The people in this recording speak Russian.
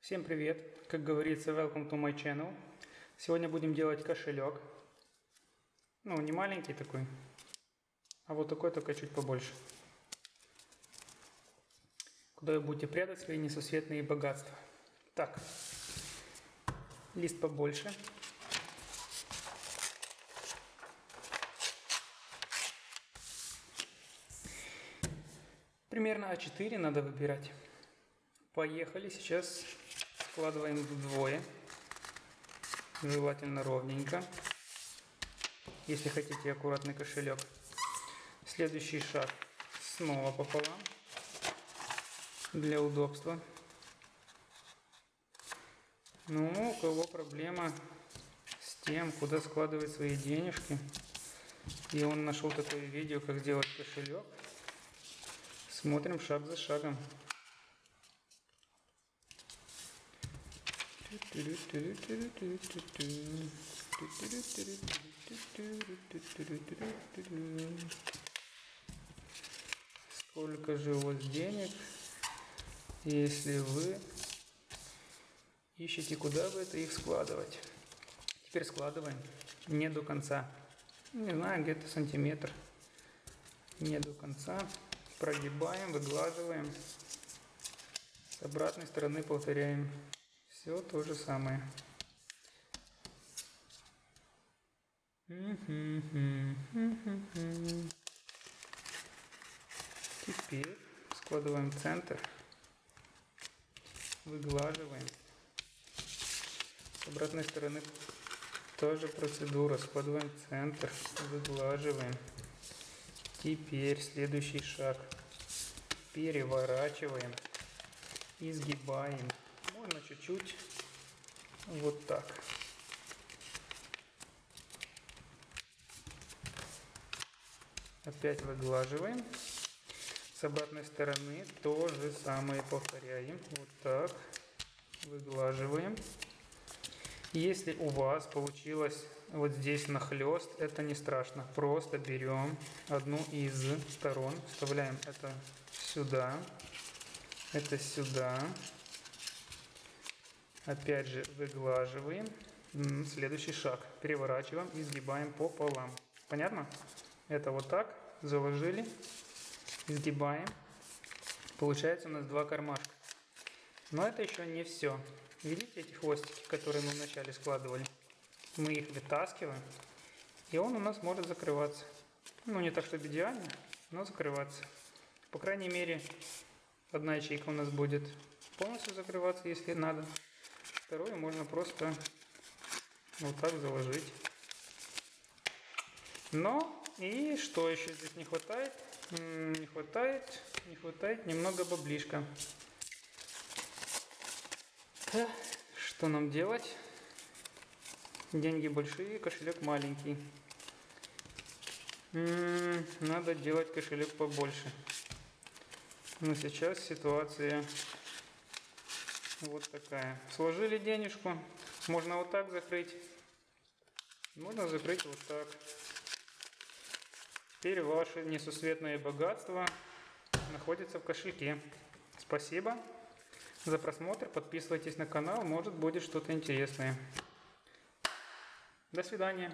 Всем привет! Как говорится, welcome to my channel. Сегодня будем делать кошелек. Ну, не маленький такой, а вот такой, только чуть побольше. Куда вы будете прятать свои несусветные богатства. Так, лист побольше. Примерно А4 надо выбирать. Поехали, сейчас складываем вдвое. Желательно ровненько. Если хотите аккуратный кошелек. Следующий шаг снова пополам. Для удобства. Ну, у кого проблема с тем, куда складывать свои денежки. И он нашел такое видео, как сделать кошелек. Смотрим шаг за шагом. Сколько же у вас денег, если вы ищете, куда бы это их складывать? Теперь складываем не до конца. Не знаю, где-то сантиметр. Не до конца. Прогибаем, выглаживаем. С обратной стороны повторяем. Все то же самое. Теперь складываем центр, выглаживаем. С обратной стороны тоже процедура. Складываем центр, выглаживаем. Теперь следующий шаг. Переворачиваем, изгибаем. Можно чуть-чуть вот так. Опять выглаживаем. С обратной стороны то же самое повторяем. Вот так. Выглаживаем. Если у вас получилось вот здесь нахлест, это не страшно. Просто берем одну из сторон, вставляем это сюда, это сюда. Опять же выглаживаем. Следующий шаг. Переворачиваем и сгибаем пополам. Понятно? Это вот так. Заложили. Сгибаем. Получается у нас два кармашка. Но это еще не все. Видите эти хвостики, которые мы вначале складывали? Мы их вытаскиваем, и он у нас может закрываться. Ну, не так, чтобы идеально, но закрываться. По крайней мере, одна ячейка у нас будет полностью закрываться, если надо. Вторую можно просто вот так заложить. Но, и что еще здесь не хватает? Не хватает, не хватает немного баблишка. Что нам делать? Деньги большие, кошелек маленький. Надо делать кошелек побольше. Но сейчас ситуация вот такая. Сложили денежку. Можно вот так закрыть. Можно закрыть вот так. Теперь ваше несусветное богатство находится в кошельке. Спасибо за просмотр. Подписывайтесь на канал, может будет что-то интересное. До свидания.